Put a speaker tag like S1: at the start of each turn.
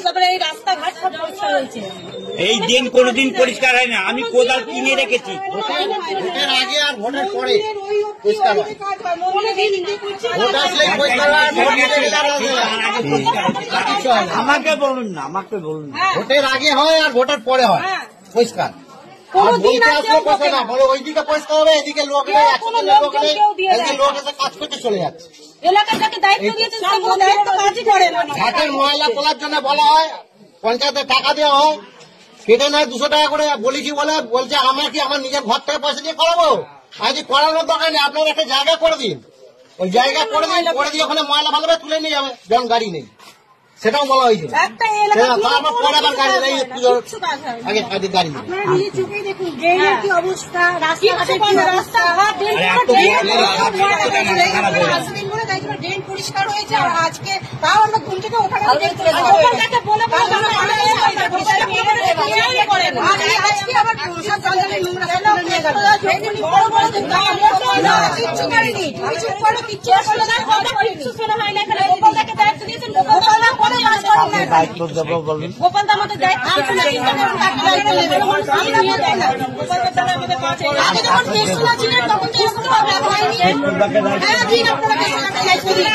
S1: তারপরে এই রাস্তাঘাট সব পরিষ্কার হয়েছে।
S2: এই দিন কোনোদিন পরিষ্কার হয় না। আমি কোদাল কিনে রেখেছি।
S3: ভোটের আগে আর ভোটের পরে পরিষ্কার হয়। হয় হয়।
S2: আমাকে বলুন না আমাকে বলুন না।
S3: ভোটের আগে হয় আর ভোটের পরে হয়।
S1: হ্যাঁ।
S3: পরিষ্কার। ময়লা তোলার জন্য বলা হয় পঞ্চায়েতে টাকা দেওয়া হয়। কেটে নেয় দুশো টাকা করে বলেছি বলে বলছে আমরা কি আমার নিজের ঘর থেকে পয়সা দিয়ে করাবো? আজ করানোর দরকার নেই আপনার একটা জায়গা করে দিন। ওই জায়গা করে দিন করে দিয়ে ওখানে ময়লা ভালোভাবে তুলে নিয়ে যাবে যখন গাড়ি নেই। সেটাও বলা হয়েছে হ্যাঁ,
S1: হয়। আজকে তাও আমরা ঘুম থেকে হয় করেনি করো কিচ্ছু শোনা হয় না এখানে গোপালদাকে দায়িত্ব দিয়েছেন কাজ করেন না
S2: দায়িত্ব দেবো বলুন
S1: গোপাল দা আমাদের দায়িত্ব আছে চিন্তা করুন তাকে দায়িত্ব নেবে আমরা নিয়ে দেয় না গোপাল দা আমাদের কাছে আগে যখন কেস ছিলেন তখন তো আমরা হয়নি। হ্যাঁ দিন আপনারা কেস দায়িত্ব দিন